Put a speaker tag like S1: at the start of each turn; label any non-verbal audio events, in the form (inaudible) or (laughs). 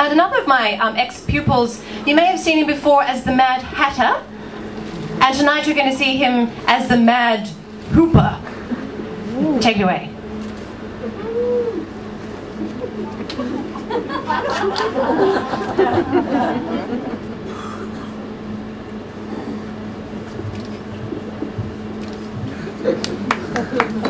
S1: And another of my um, ex-pupils, you may have seen him before as the Mad Hatter, and tonight you're going to see him as the Mad Hooper. Take it away. (laughs)